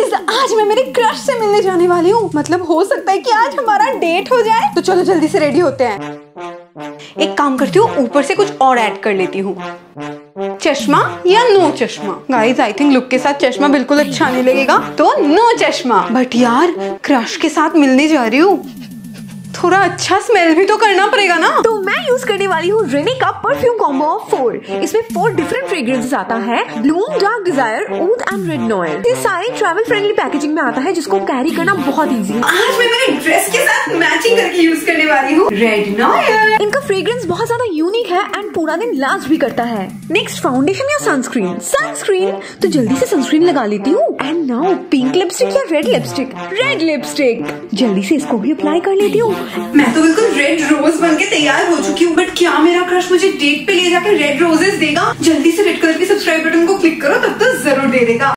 Guys आज मैं मेरे क्रश से मिलने जाने वाली हूँ। मतलब हो सकता है कि आज हमारा डेट हो जाए। तो चलो जल्दी से रेडी होते हैं। एक काम करती हूँ, ऊपर से कुछ और ऐड कर लेती हूँ। चश्मा या नो चश्मा? गाइस आई थिंक लुक के साथ चश्मा बिल्कुल अच्छा नहीं लगेगा। तो नो चश्मा। बट यार क्रश के साथ मिलने जा रही हूँ। थोड़ा अच्छा स्मेल भी तो करना पड़ेगा ना। तो मैं यूज़ करने वाली हूँ रेनी का परफ्यूम कॉम्बो ऑफ़ फोर इसमें फोर डिफरेंट फ्रेग्रेंसेस आता है। ब्लूम डार्क डिज़ायर ऊद एंड रेड नॉयल ये सारे ट्रैवल फ्रेंडली पैकेजिंग में आता है जिसको कैरी करना बहुत इजी है। आज मैं मेरे ड्रेस के साथ मैचिंग करके यूज़ करने वाली हूँ। रेड नॉयल इनका फ्रेग्रेंस बहुत ज़्यादा यूनिक है एंड पूरा दिन लास्ट भी करता है। नेक्स्ट फाउंडेशन या सनस्क्रीन सनस्क्रीन तो जल्दी से सनस्क्रीन लगा लेती हूँ। एंड नाउ पिंक लिपस्टिक या रेड लिपस्टिक रेड लिपस्टिक जल्दी से इसको भी अप्लाई कर लेती हूँ। मैं तो बिल्कुल रेड रोज बन के तैयार हो चुकी हूँ बट क्या मेरा क्रश मुझे डेट पे ले जाकर रेड रोजेस देगा? जल्दी से रेड कलर के सब्सक्राइब बटन को क्लिक करो तब तक तो Viveka